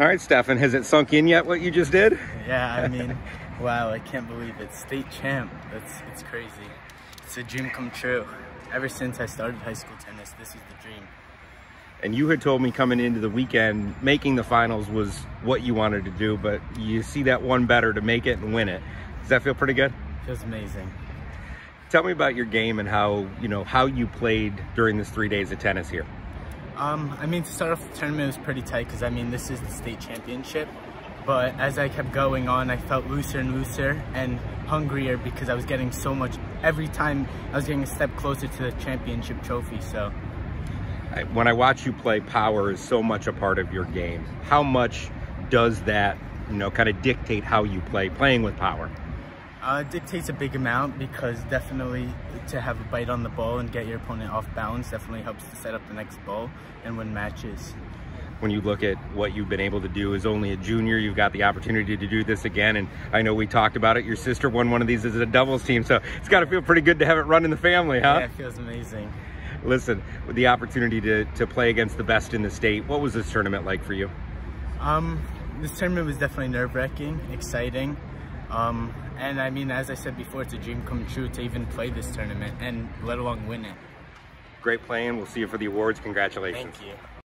All right, Stephan, has it sunk in yet what you just did? Yeah, I mean, wow, I can't believe it. State champ, that's it's crazy. It's a dream come true. Ever since I started high school tennis, this is the dream. And you had told me coming into the weekend, making the finals was what you wanted to do, but you see that one better to make it and win it. Does that feel pretty good? Feels amazing. Tell me about your game and how, you know, how you played during this three days of tennis here. Um, I mean, to start off the tournament, was pretty tight because, I mean, this is the state championship. But as I kept going on, I felt looser and looser and hungrier because I was getting so much, every time I was getting a step closer to the championship trophy, so. When I watch you play, power is so much a part of your game. How much does that, you know, kind of dictate how you play, playing with power? Uh, dictates a big amount because definitely to have a bite on the ball and get your opponent off balance definitely helps to set up the next ball and win matches. When you look at what you've been able to do as only a junior, you've got the opportunity to do this again. And I know we talked about it. Your sister won one of these as a doubles team, so it's got to feel pretty good to have it run in the family, huh? Yeah, it feels amazing. Listen, with the opportunity to, to play against the best in the state, what was this tournament like for you? Um, this tournament was definitely nerve-wracking, exciting. Um, and I mean, as I said before, it's a dream come true to even play this tournament and let alone win it. Great playing. We'll see you for the awards. Congratulations. Thank you.